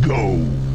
go.